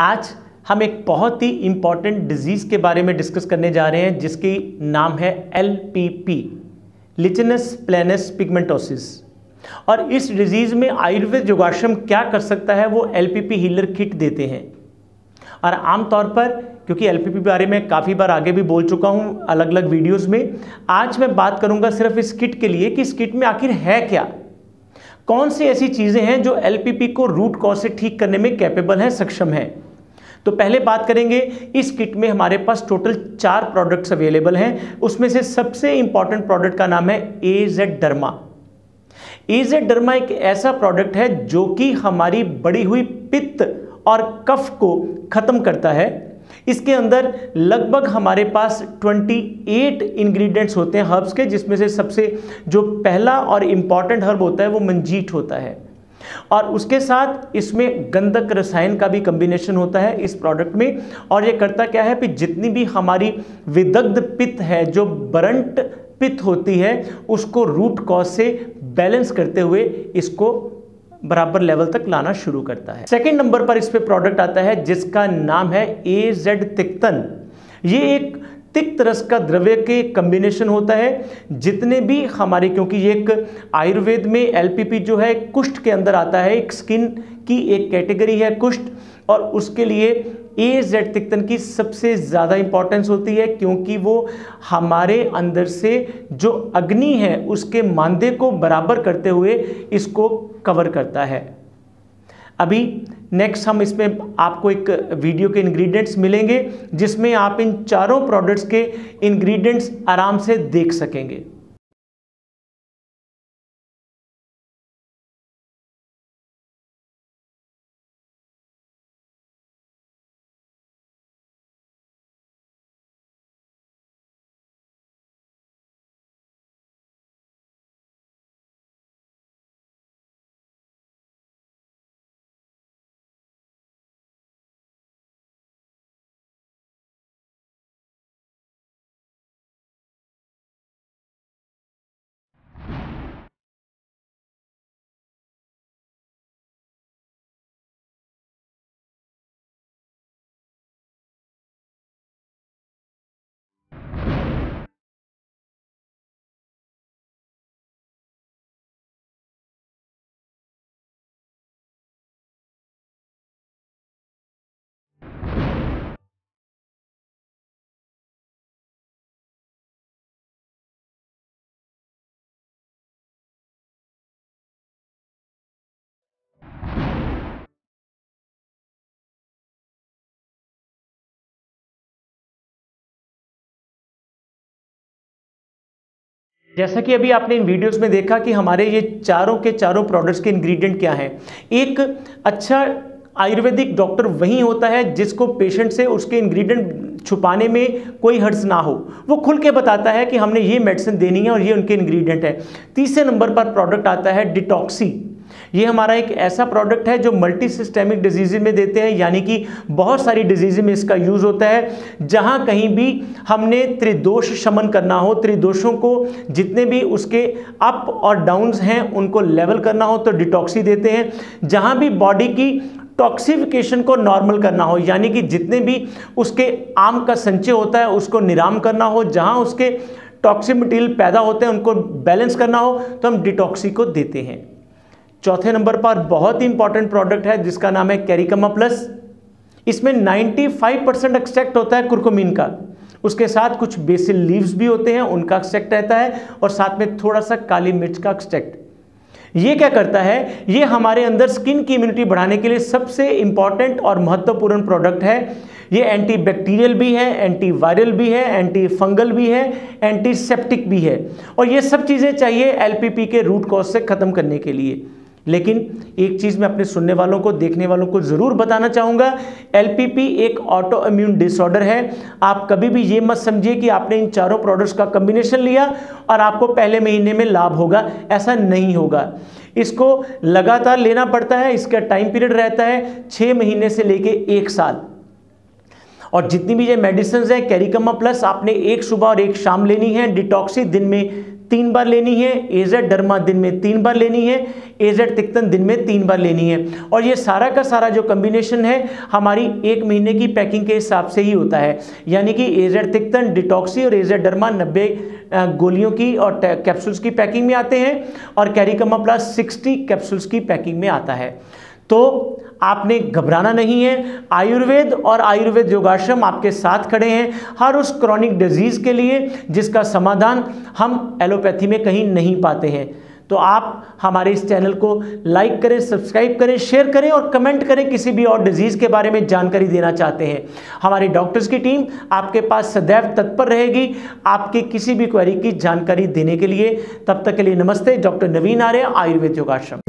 आज हम एक बहुत ही इंपॉर्टेंट डिज़ीज़ के बारे में डिस्कस करने जा रहे हैं, जिसकी नाम है L P P lichen planus pigmentosus और इस डिज़ीज़ में आयुर्वेद योगाश्रम क्या कर सकता है, वो L P P healer kit देते हैं। और आमतौर पर, क्योंकि एल पी पी बारे में काफ़ी बार आगे भी बोल चुका हूँ अलग अलग वीडियोज़ में, आज मैं बात करूँगा सिर्फ़ इस किट के लिए कि इस किट में आखिर है क्या। कौन सी ऐसी चीज़ें हैं जो एल पी पी को रूट कॉज से ठीक करने में कैपेबल हैं, सक्षम है? तो पहले बात करेंगे, इस किट में हमारे पास टोटल चार प्रोडक्ट्स अवेलेबल हैं। उसमें से सबसे इंपॉर्टेंट प्रोडक्ट का नाम है A Z Derma A Z Derma एक ऐसा प्रोडक्ट है जो कि हमारी बढ़ी हुई पित्त और कफ को खत्म करता है। इसके अंदर लगभग हमारे पास 28 इंग्रेडिएंट्स होते हैं हर्ब्स के, जिसमें से सबसे जो पहला और इंपॉर्टेंट हर्ब होता है वो मंजीट होता है। और उसके साथ इसमें गंधक रसायन का भी कम्बिनेशन होता है इस प्रोडक्ट में। और ये करता क्या है कि जितनी भी हमारी विदग्ध पित्त है, जो बरंट पित्त होती है, उसको रूट कॉज से बैलेंस करते हुए इसको बराबर लेवल तक लाना शुरू करता है। सेकेंड नंबर पर इस पे प्रोडक्ट आता है, जिसका नाम है ए जेड तिक्तन। ये एक तिक्त रस का द्रव्य के कम्बिनेशन होता है। जितने भी हमारे, क्योंकि एक आयुर्वेद में एलपीपी जो है, कुष्ठ के अंदर आता है, एक स्किन की एक कैटेगरी है कुष्ठ, और उसके लिए ए जेड तिक्तन की सबसे ज़्यादा इंपॉर्टेंस होती है, क्योंकि वो हमारे अंदर से जो अग्नि है, उसके मांदे को बराबर करते हुए इसको कवर करता है। अभी नेक्स्ट हम इसमें आपको एक वीडियो के इंग्रेडिएंट्स मिलेंगे, जिसमें आप इन चारों प्रोडक्ट्स के इंग्रेडिएंट्स आराम से देख सकेंगे। जैसा कि अभी आपने इन वीडियोस में देखा कि हमारे ये चारों के चारों प्रोडक्ट्स के इंग्रेडिएंट क्या हैं। एक अच्छा आयुर्वेदिक डॉक्टर वही होता है जिसको पेशेंट से उसके इंग्रेडिएंट छुपाने में कोई हर्ज ना हो। वो खुल के बताता है कि हमने ये मेडिसिन देनी है और ये उनके इंग्रेडिएंट है। तीसरे नंबर पर प्रोडक्ट आता है डिटॉक्सी ये हमारा एक ऐसा प्रोडक्ट है जो मल्टी सिस्टेमिक डिज़ीज़ में देते हैं, यानी कि बहुत सारी डिज़ीज़ में इसका यूज़ होता है। जहाँ कहीं भी हमने त्रिदोष शमन करना हो, त्रिदोषों को जितने भी उसके अप और डाउन्स हैं, उनको लेवल करना हो तो डिटॉक्सी देते हैं। जहाँ भी बॉडी की टॉक्सिफिकेशन को नॉर्मल करना हो, यानी कि जितने भी उसके आम का संचय होता है, उसको निराम करना हो, जहाँ उसके टॉक्सिक मटीरियल पैदा होते हैं, उनको बैलेंस करना हो तो हम डिटॉक्सी को देते हैं। चौथे नंबर पर बहुत ही इंपॉर्टेंट प्रोडक्ट है, जिसका नाम है कैरिकमा प्लस इसमें 95 परसेंट एक्सट्रैक्ट होता है कुरकुमिन का। उसके साथ कुछ बेसिल लीव्स भी होते हैं, उनका एक्सट्रैक्ट रहता है, और साथ में थोड़ा सा काली मिर्च का एक्सट्रैक्ट ये क्या करता है? ये हमारे अंदर स्किन की इम्यूनिटी बढ़ाने के लिए सबसे इंपॉर्टेंट और महत्वपूर्ण प्रोडक्ट है। ये एंटी बैक्टीरियल भी है एंटी वायरल भी है एंटी फंगल भी है एंटीसेप्टिक भी है। और ये सब चीज़ें चाहिए एलपीपी के रूट कॉज से ख़त्म करने के लिए। लेकिन एक चीज़ मैं अपने सुनने वालों को, देखने वालों को ज़रूर बताना चाहूँगा एलपीपी एक ऑटो इम्यून डिसऑर्डर है। आप कभी भी ये मत समझिए कि आपने इन चारों प्रोडक्ट्स का कम्बिनेशन लिया और आपको पहले महीने में लाभ होगा। ऐसा नहीं होगा। इसको लगातार लेना पड़ता है, इसका टाइम पीरियड रहता है छः महीने से लेके एक साल। और जितनी भी ये मेडिसिन हैं कैरिकमा प्लस आपने एक सुबह और एक शाम लेनी है। डिटॉक्सी दिन में तीन बार लेनी है एजेड डर्मा दिन में तीन बार लेनी है एजेड तिक्तन दिन में तीन बार लेनी है। और ये सारा का सारा जो कम्बिनेशन है, हमारी एक महीने की पैकिंग के हिसाब से ही होता है। यानी कि एजेड तिक्तन डिटॉक्सी और एजेड डर्मा नब्बे गोलियों की और कैप्सूल्स की पैकिंग में आते हैं और कैरिकमा प्लस सिक्सटी कैप्सूल्स की पैकिंग में आता है। तो आपने घबराना नहीं है। आयुर्वेद और आयुर्वेद योगाश्रम आपके साथ खड़े हैं। हर उस क्रॉनिक डिज़ीज़ के लिए जिसका समाधान हम एलोपैथी में कहीं नहीं पाते हैं। तो आप हमारे इस चैनल को लाइक करें, सब्सक्राइब करें, शेयर करें और कमेंट करें। किसी भी और डिज़ीज़ के बारे में जानकारी देना चाहते हैं। हमारी डॉक्टर्स की टीम आपके पास सदैव तत्पर रहेगी आपकी किसी भी क्वेरी की जानकारी देने के लिए। तब तक के लिए नमस्ते, डॉक्टर नवीन आर्य, आयुर्वेद योगाश्रम।